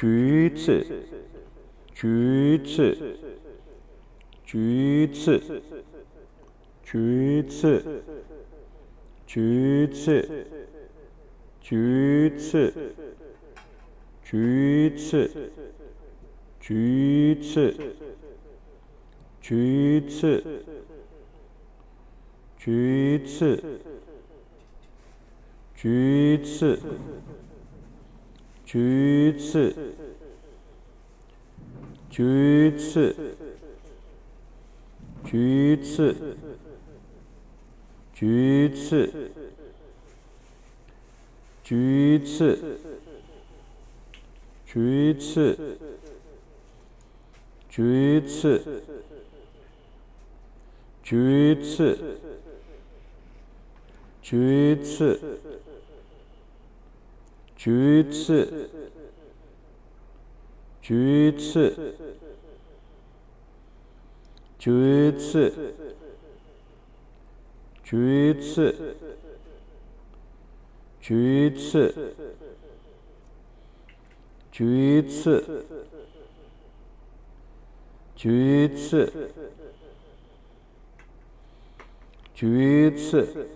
橘子，橘子，橘子，橘子，橘子，橘子，橘子，橘子，橘子，橘子，橘子。橘子，橘子，橘子，橘子，橘子，橘子，橘子，橘子，橘子，橘子，橘子，橘子，橘子，橘子，橘子，橘子，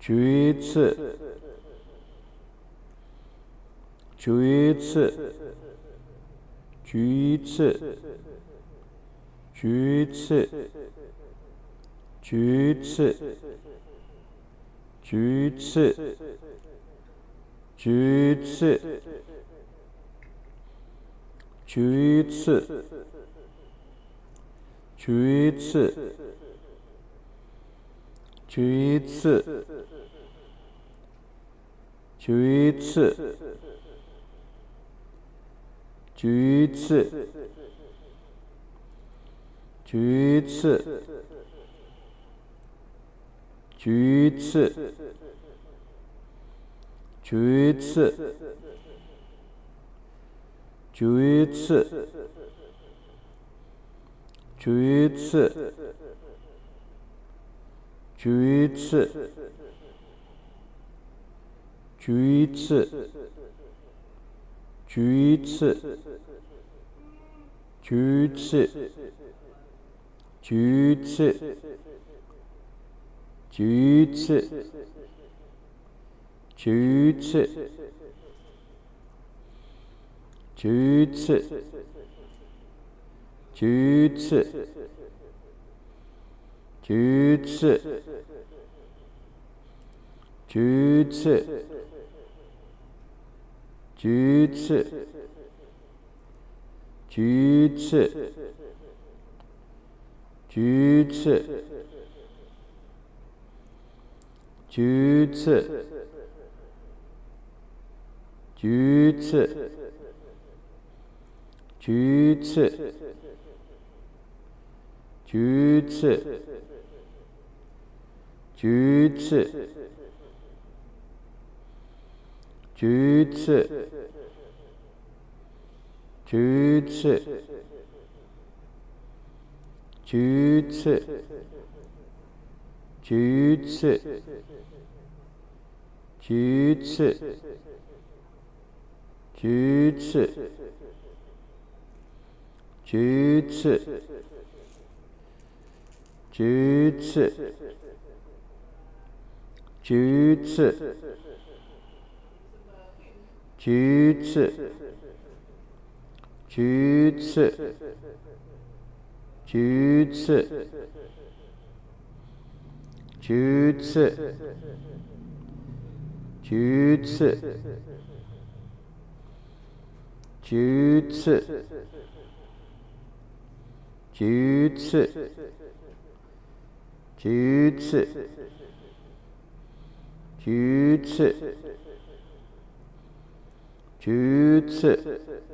橘子。就一次就一次就一次就一次就一次就一次就一次就一次就一次。橘子，橘子，橘子，橘子，橘子，橘子，橘子，橘子。橘子，橘子，橘子，橘子，橘子，橘子，橘子，橘子，橘子。橘子，九次。九次。9次9次9次9次9次9次9次9次9つ